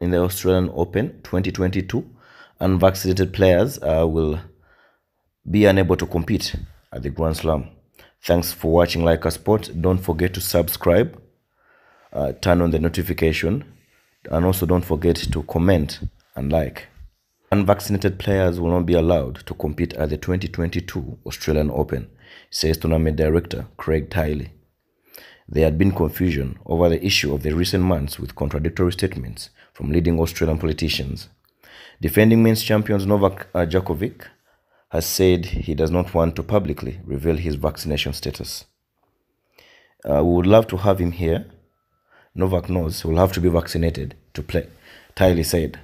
In the Australian Open 2022, unvaccinated players uh, will be unable to compete at the Grand Slam. Thanks for watching Laika Sport. Don't forget to subscribe, uh, turn on the notification, and also don't forget to comment and like. Unvaccinated players will not be allowed to compete at the 2022 Australian Open, says tournament director Craig Tiley. There had been confusion over the issue of the recent months with contradictory statements from leading Australian politicians. Defending men's champions Novak uh, Djokovic has said he does not want to publicly reveal his vaccination status. Uh, we would love to have him here. Novak knows he will have to be vaccinated to play, Tiley said.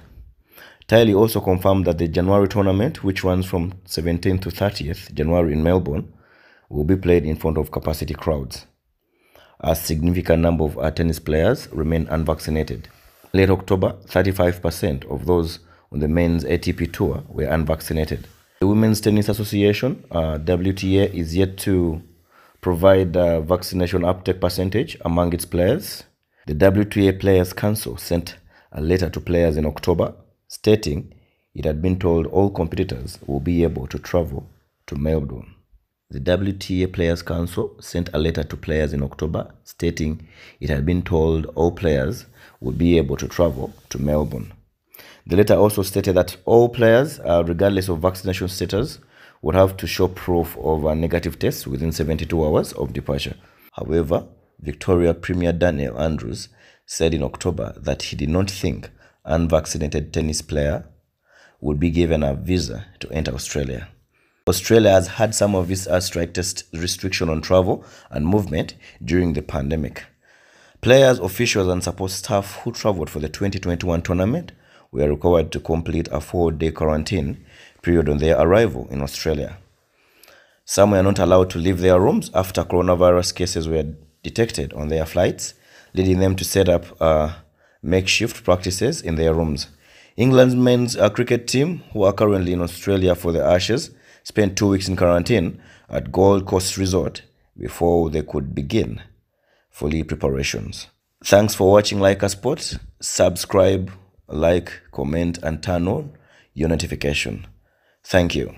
Tiley also confirmed that the January tournament, which runs from 17th to 30th January in Melbourne, will be played in front of capacity crowds. A significant number of our tennis players remain unvaccinated. Late October, 35% of those on the men's ATP tour were unvaccinated. The Women's Tennis Association, uh, WTA, is yet to provide a vaccination uptake percentage among its players. The WTA Players Council sent a letter to players in October stating it had been told all competitors will be able to travel to Melbourne. The WTA Players Council sent a letter to players in October stating it had been told all players would be able to travel to Melbourne. The letter also stated that all players, uh, regardless of vaccination status, would have to show proof of a negative test within 72 hours of departure. However, Victoria Premier Daniel Andrews said in October that he did not think unvaccinated tennis player would be given a visa to enter Australia. Australia has had some of its strictest restriction on travel and movement during the pandemic. Players, officials, and support staff who traveled for the 2021 tournament were required to complete a four day quarantine period on their arrival in Australia. Some were not allowed to leave their rooms after coronavirus cases were detected on their flights, leading them to set up uh, makeshift practices in their rooms. England's men's uh, cricket team, who are currently in Australia for the Ashes, spent two weeks in quarantine at Gold Coast Resort before they could begin fully preparations. Thanks for watching Laika Sport. Subscribe like, comment, and turn on your notification. Thank you.